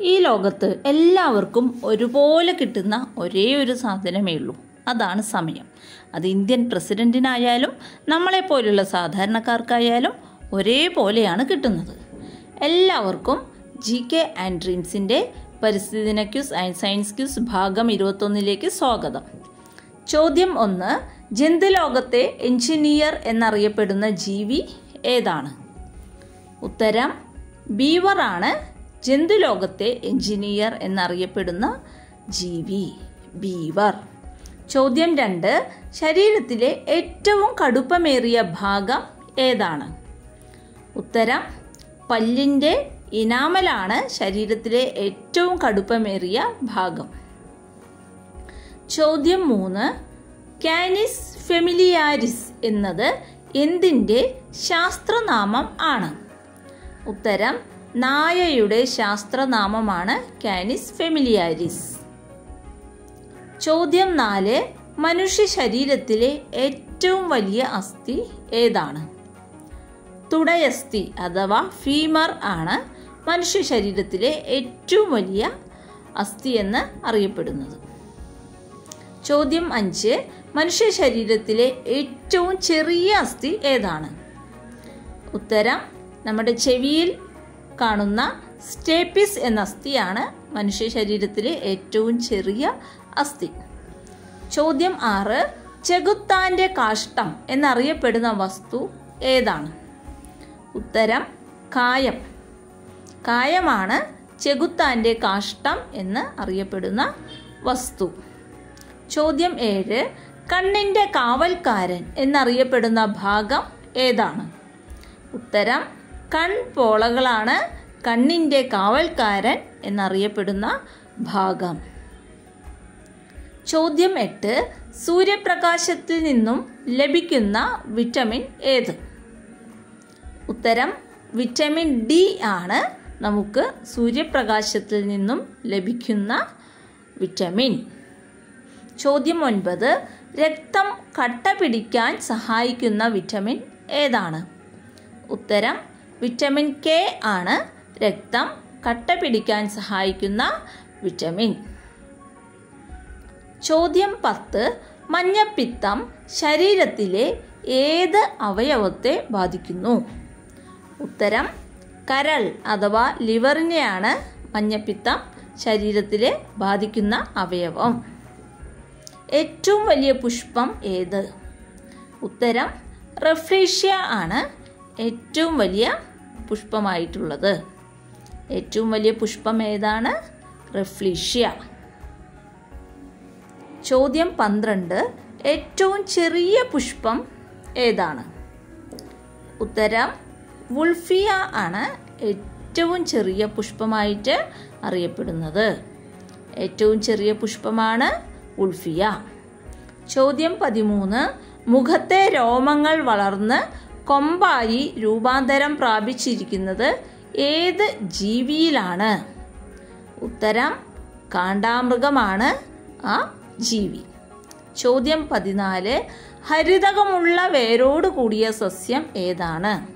ഈ ലോകത്ത് എല്ലാവർക്കും ഒരുപോലെ കിട്ടുന്ന ഒരേ ഒരു സാധനമേ ഉള്ളൂ. അതാണ് സമയം. അത് ഇന്ത്യൻ പ്രസിഡന്റിനായാലും നമ്മളെപ്പോലുള്ള സാധാരണക്കാർക്കായാലും ഒരേപോലെയാണ് കിട്ടുന്നത്. എല്ലാവർക്കും ജി കെ ആൻഡ് ഡ്രീംസിന്റെ പരിസ്ഥിതി ക്യൂസ് ആൻഡ് സയൻസ് ക്യൂസ് ഭാഗം ഇരുപത്തൊന്നിലേക്ക് സ്വാഗതം. ചോദ്യം ഒന്ന് ജന്തുലോകത്തെ എഞ്ചിനീയർ എന്നറിയപ്പെടുന്ന ജീവി ഏതാണ്? ഉത്തരം ബീവറാണ് ജന്തുലോകത്തെ എഞ്ചിനീയർ എന്നറിയപ്പെടുന്ന ജീവി ബീവർ. ചോദ്യം രണ്ട് ശരീരത്തിലെ ഏറ്റവും കടുപ്പമേറിയ ഭാഗം ഏതാണ്? ഉത്തരം പല്ലിന്റെ ഇനാമലാണ് ശരീരത്തിലെ ഏറ്റവും കടുപ്പമേറിയ ഭാഗം. ചോദ്യം മൂന്ന് കാനിസ് ഫെമിലിയാരിസ് എന്നത് എന്തിന്റെ ശാസ്ത്രനാമം ആണ്? ഉത്തരം നായയുടെ ശാസ്ത്രനാമമാണ് കാനിസ് ഫെമിലിയാരിസ്. ചോദ്യം നാല് മനുഷ്യ ശരീരത്തിലെ ഏറ്റവും വലിയ അസ്ഥി ഏതാണ്? തുടയസ്ഥി അഥവാ ഫീമർ ആണ് മനുഷ്യ ശരീരത്തിലെ ഏറ്റവും വലിയ അസ്ഥി എന്ന് അറിയപ്പെടുന്നത്. ചോദ്യം അഞ്ച് മനുഷ്യ ശരീരത്തിലെ ഏറ്റവും ചെറിയ അസ്ഥി ഏതാണ്? ഉത്തരം നമ്മുടെ ചെവിയിൽ കാണുന്ന സ്റ്റേപ്പിസ് എന്ന അസ്ഥിയാണ് മനുഷ്യ ശരീരത്തിലെ ഏറ്റവും ചെറിയ അസ്ഥി. ചോദ്യം ആറ് ചെകുത്താന്റെ കാഷ്ടം എന്നറിയപ്പെടുന്ന വസ്തു ഏതാണ്? ഉത്തരം കായം. കായമാണ് ചെകുത്താന്റെ കാഷ്ടം എന്ന് അറിയപ്പെടുന്ന വസ്തു. ചോദ്യം ഏഴ് കണ്ണിന്റെ കാവൽക്കാരൻ എന്നറിയപ്പെടുന്ന ഭാഗം ഏതാണ്? ഉത്തരം കൺപോളകളാണ് കണ്ണിന്റെ കാവൽക്കാരൻ എന്നറിയപ്പെടുന്ന ഭാഗം. ചോദ്യം എട്ട് സൂര്യപ്രകാശത്തിൽ നിന്നും ലഭിക്കുന്ന വിറ്റമിൻ ഏത്? ഉത്തരം വിറ്റമിൻ ഡി ആണ് നമുക്ക് സൂര്യപ്രകാശത്തിൽ നിന്നും ലഭിക്കുന്ന വിറ്റമിൻ. ചോദ്യം ഒൻപത് രക്തം കട്ട പിടിക്കാൻ സഹായിക്കുന്ന വിറ്റമിൻ ഏതാണ്? ഉത്തരം വിറ്റമിൻ കെ ആണ് രക്തം കട്ട പിടിക്കാൻ സഹായിക്കുന്ന വിറ്റമിൻ. ചോദ്യം പത്ത് മഞ്ഞപ്പിത്തം ശരീരത്തിലെ ഏത് അവയവത്തെ ബാധിക്കുന്നു? ഉത്തരം കരൾ അഥവാ ലിവറിനെയാണ് മഞ്ഞപ്പിത്തം ശരീരത്തിലെ ബാധിക്കുന്ന അവയവം. ഏറ്റവും വലിയ പുഷ്പം ഏത്? ഉത്തരം റഫ്രീഷ്യ ആണ്. ഏറ്റവും വലിയ പുഷ്പമായിട്ടുള്ളത്. ഏറ്റവും വലിയ പുഷ്പം ഏതാണ്? റെഫ്ലിഷ്യ. ചോദ്യം പന്ത്രണ്ട്. ഏറ്റവും ചെറിയ പുഷ്പം ഏതാണ്? ഉത്തരം വുൾഫിയ ആണ് ഏറ്റവും ചെറിയ പുഷ്പമായിട്ട് അറിയപ്പെടുന്നത്. ഏറ്റവും ചെറിയ പുഷ്പമാണ് ഉൾഫിയ ചോദ്യം പതിമൂന്ന്. മുഖത്തെ രോമങ്ങൾ വളർന്ന് കൊമ്പായി രൂപാന്തരം പ്രാപിച്ചിരിക്കുന്നത് ഏത് ജീവിയിലാണ്? ഉത്തരം കാണ്ടാമൃഗമാണ് ആ ജീവി. ചോദ്യം പതിനാല് ഹരിതകമുള്ള വേരോട് കൂടിയ സസ്യം ഏതാണ്?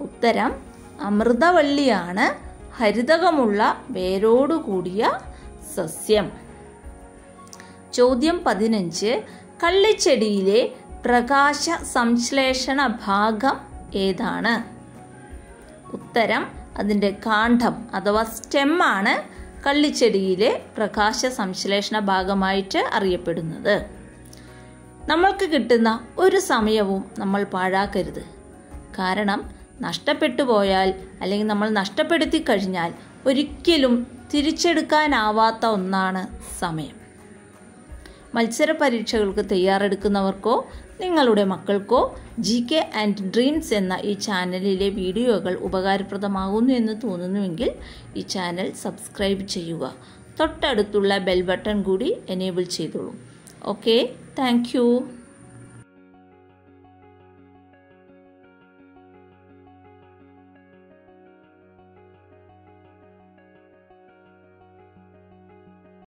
ഉത്തരം അമൃതവള്ളിയാണ് ഹരിതകമുള്ള വേരോട് കൂടിയ സസ്യം. ചോദ്യം പതിനഞ്ച് കള്ളിച്ചെടിയിലെ പ്രകാശ സംശ്ലേഷണ ഭാഗം ഏതാണ്? ഉത്തരം അതിന്റെ കാണ്ഡം അഥവാ സ്റ്റെമ്മാണ് കള്ളിച്ചെടിയിലെ പ്രകാശ സംശ്ലേഷണ ഭാഗമായിട്ട് അറിയപ്പെടുന്നത്. നമ്മൾക്ക് കിട്ടുന്ന ഒരു സമയവും നമ്മൾ പാഴാക്കരുത്. കാരണം നഷ്ടപ്പെട്ടു പോയാൽ അല്ലെങ്കിൽ നമ്മൾ നഷ്ടപ്പെടുത്തി കഴിഞ്ഞാൽ ഒരിക്കലും തിരിച്ചെടുക്കാനാവാത്ത ഒന്നാണ് സമയം. മത്സര പരീക്ഷകൾക്ക് തയ്യാറെടുക്കുന്നവർക്കോ നിങ്ങളുടെ മക്കൾക്കോ ജി കെ ആൻഡ് ഡ്രീംസ് എന്ന ഈ ചാനലിലെ വീഡിയോകൾ ഉപകാരപ്രദമാകുന്നു എന്ന് തോന്നുന്നുവെങ്കിൽ ഈ ചാനൽ സബ്സ്ക്രൈബ് ചെയ്യുക. തൊട്ടടുത്തുള്ള ബെൽ ബട്ടൺ കൂടി എനേബിൾ ചെയ്തോളൂ. Okay thank